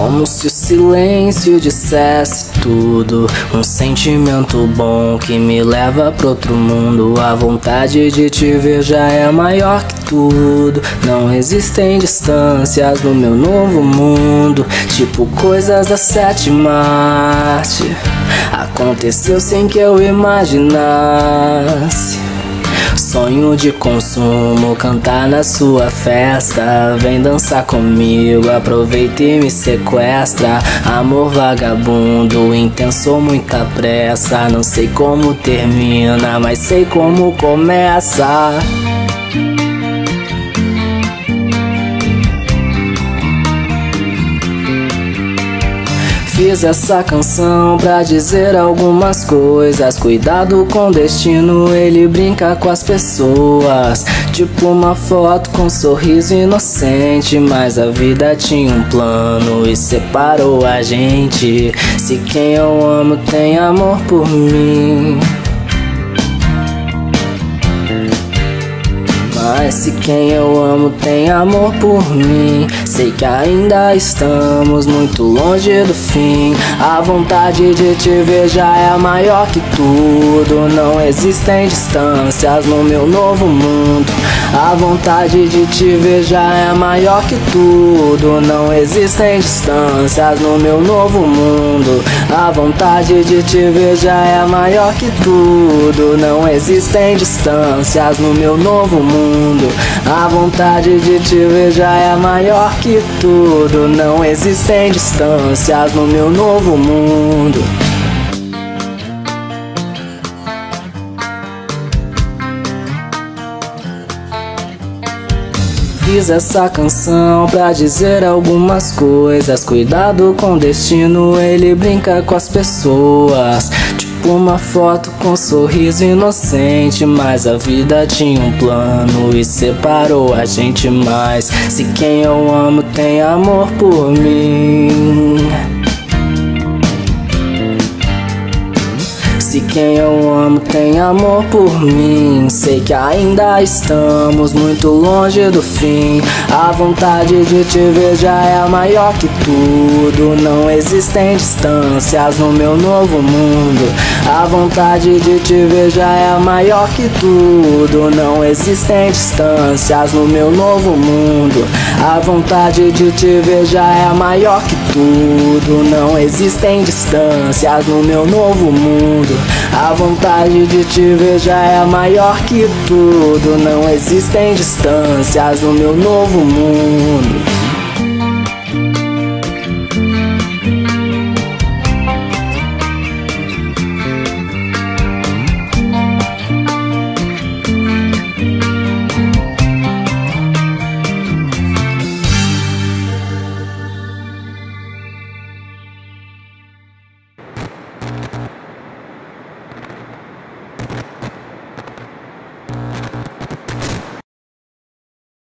Como se o silêncio dissesse tudo. Um sentimento bom que me leva pro outro mundo. A vontade de te ver já é maior que tudo. Não existem distâncias no meu novo mundo. Tipo coisas da sétima arte. Aconteceu sem que eu imaginasse. Sonho de consumo, cantar na sua festa. Vem dançar comigo, aproveita e me sequestra. Amor vagabundo, intenso, muita pressa. Não sei como termina, mas sei como começa. Fiz essa canção pra dizer algumas coisas. Cuidado com o destino, ele brinca com as pessoas. Tipo uma foto com um sorriso inocente. Mas a vida tinha um plano e separou a gente. Se quem eu amo tem amor por mim. Se quem eu amo tem amor por mim. Sei que ainda estamos muito longe do fim. A vontade de te ver já é maior que tudo. Não existem distâncias no meu novo mundo. A vontade de te ver já é maior que tudo. Não existem distâncias no meu novo mundo. A vontade de te ver já é maior que tudo. Não existem distâncias no meu novo mundo mundo. A vontade de te ver já é maior que tudo. Não existem distâncias no meu novo mundo. Fiz essa canção pra dizer algumas coisas. Cuidado com o destino, ele brinca com as pessoas. Uma foto com um sorriso inocente. Mas a vida tinha um plano e separou a gente mais. Se quem eu amo tem amor por mim. Se quem eu amo tem amor por mim, sei que ainda estamos muito longe do fim. A vontade de te ver já é maior que tudo. Não existem distâncias no meu novo mundo. A vontade de te ver já é maior que tudo. Não existem distâncias no meu novo mundo. A vontade de te ver já é maior que tudo. Não existem distâncias no meu novo mundo. A vontade de te ver já é maior que tudo. Não existem distâncias no meu novo mundo.